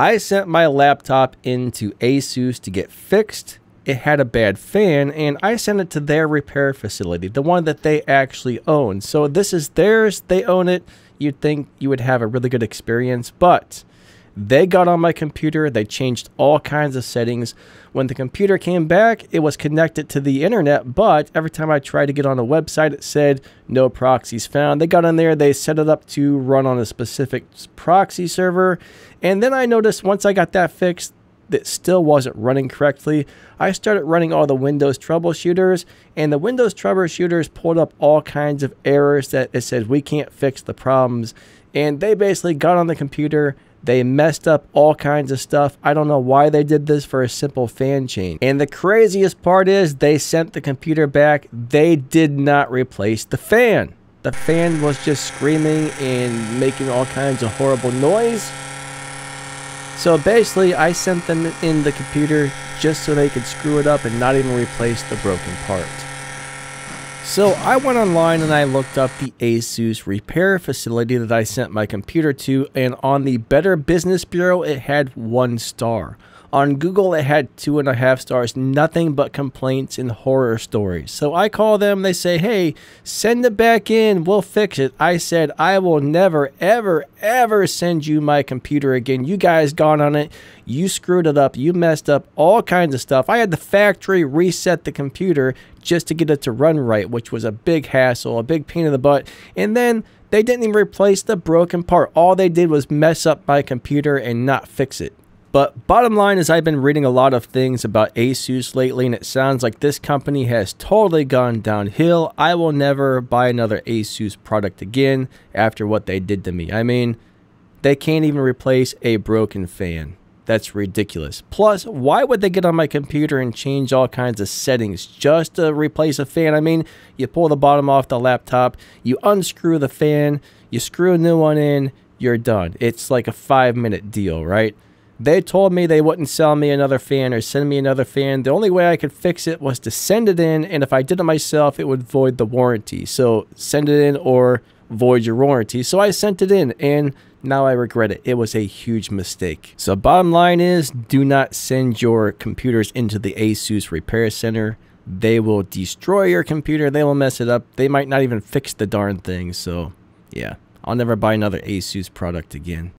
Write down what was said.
I sent my laptop into Asus to get fixed. It had a bad fan, and I sent it to their repair facility, the one that they actually own. So this is theirs, they own it. You'd think you would have a really good experience, but they got on my computer, they changed all kinds of settings. When the computer came back, it was connected to the internet, but every time I tried to get on a website, it said no proxies found. They got on there, they set it up to run on a specific proxy server, and then I noticed once I got that fixed, that still wasn't running correctly, I started running all the Windows troubleshooters, and the Windows troubleshooters pulled up all kinds of errors that it said we can't fix the problems. And they basically got on the computer, they messed up all kinds of stuff. I don't know why they did this for a simple fan change. And the craziest part is they sent the computer back. They did not replace the fan. The fan was just screaming and making all kinds of horrible noise. So basically, I sent them in the computer just so they could screw it up and not even replace the broken part. So I went online and I looked up the Asus repair facility that I sent my computer to and on the Better Business Bureau it had one star. On Google, it had two and a half stars, nothing but complaints and horror stories. So I call them, they say, hey, send it back in, we'll fix it. I said, I will never, ever, ever send you my computer again. You guys got on it, you screwed it up, you messed up all kinds of stuff. I had the factory reset the computer just to get it to run right, which was a big hassle, a big pain in the butt. And then they didn't even replace the broken part. All they did was mess up my computer and not fix it. But bottom line is I've been reading a lot of things about Asus lately and it sounds like this company has totally gone downhill. I will never buy another Asus product again after what they did to me. I mean, they can't even replace a broken fan. That's ridiculous. Plus, why would they get on my computer and change all kinds of settings just to replace a fan? I mean, you pull the bottom off the laptop, you unscrew the fan, you screw a new one in, you're done. It's like a five minute deal, right? They told me they wouldn't sell me another fan or send me another fan. The only way I could fix it was to send it in, and if I did it myself, it would void the warranty. So send it in or void your warranty. So I sent it in, and now I regret it. It was a huge mistake. So bottom line is, do not send your computers into the ASUS repair center. They will destroy your computer. They will mess it up. They might not even fix the darn thing. So yeah, I'll never buy another ASUS product again.